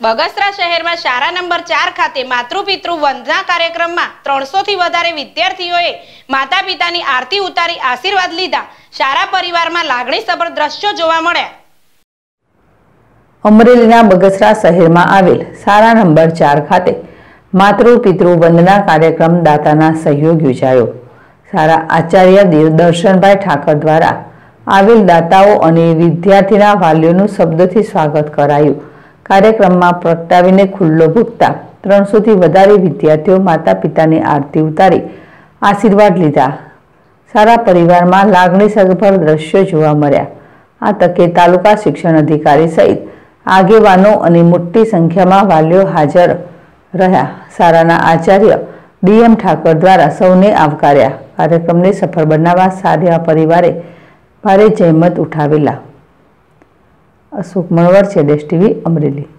બગસરા શહેરમાં શાળા નંબર ચાર ખાતે માતૃપિતૃ વંદના કાર્યક્રમમાં ત્રણસોથી વધારે વિદ્યાર્થીઓએ માતા પિતાની આરતી ઉતારી આશીર્વાદ લીધા. શાળા પરિવારમાં લાગણીસભર દ્રશ્યો જોવા મળ્યા. અમરેલીના બગસરા શહેરમાં આવેલ શાળા નંબર ચાર ખાતે માતૃ પિતૃ વંદના કાર્યક્રમ દાતાના સહયોગ યોજાયો. શાળા આચાર્ય દેવ દર્શનભાઈ ઠાકર દ્વારા આવેલ દાતાઓ અને વિદ્યાર્થીના વાલીઓનું શબ્દથી સ્વાગત કરાયું. કાર્યક્રમમાં પ્રગટાવીને ખુલ્લો ભૂકતા ત્રણસોથી વધારે વિદ્યાર્થીઓ માતા પિતાની આરતી ઉતારી, આશીર્વાદ લીધા. સારા પરિવારમાં લાગણીસભર દ્રશ્યો જોવા મળ્યા. આ તકે તાલુકા શિક્ષણ અધિકારી સહિત આગેવાનો અને મોટી સંખ્યામાં વાલીઓ હાજર રહ્યા. સારાના આચાર્ય ડીએમ ઠાકર દ્વારા સૌને આવકાર્યા. કાર્યક્રમને સફળ બનાવવા સારા પરિવારે ભારે જહેમત ઉઠાવેલા. અશોક મણવર છે ડેશ ટીવી અમરેલી.